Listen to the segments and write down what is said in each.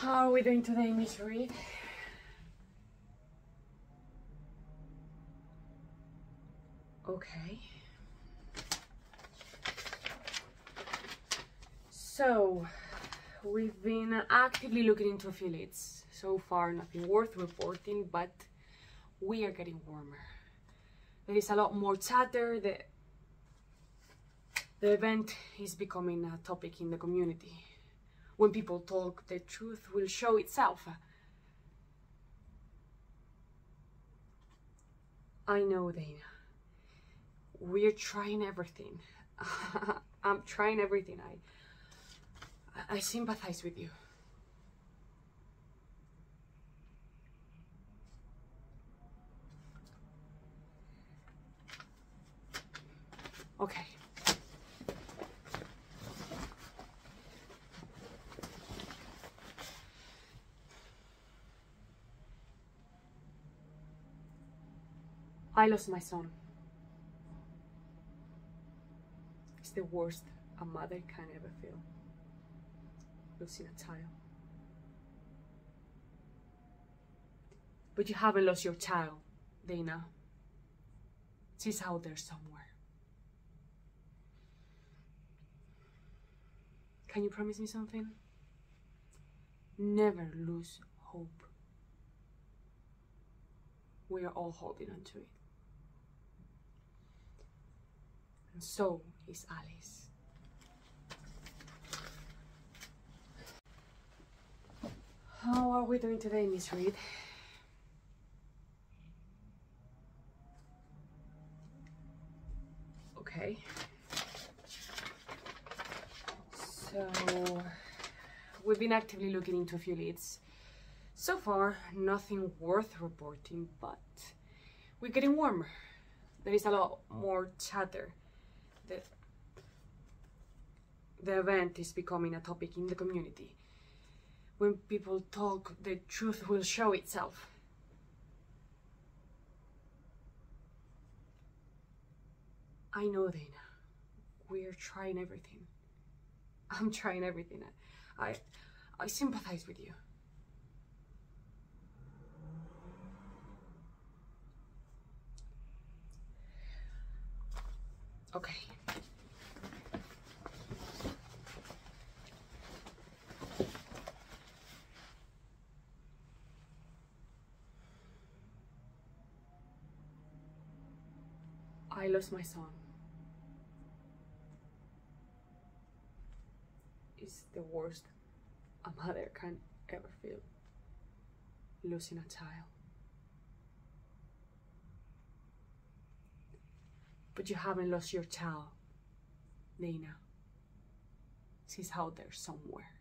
How are we doing today, Miss Reed? Okay. So, we've been actively looking into affiliates. So far, nothing worth reporting, but we are getting warmer. There is a lot more chatter. The, the event is becoming a topic in the community. When people talk, the truth will show itself. I know, Dana. We're trying everything. I'm trying everything. I, I sympathize with you. Okay. I lost my son. It's the worst a mother can ever feel. Losing a child. But you haven't lost your child, Dana. She's out there somewhere. Can you promise me something? Never lose hope. We are all holding on to it. And so is Alice. How are we doing today, Miss Reed? Okay. So, we've been actively looking into a few leads. So far, nothing worth reporting, but we're getting warmer. There is a lot more chatter. The, the event is becoming a topic in the community. When people talk, the truth will show itself. I know, Dana. We're trying everything. I'm trying everything. I, I sympathize with you. Okay. I lost my son. It's the worst a mother can ever feel. Losing a child. But you haven't lost your child, Dana. She's out there somewhere.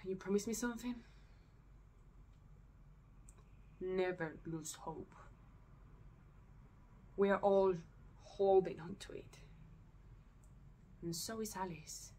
Can you promise me something? Never lose hope. We are all holding on to it. And so is Alice.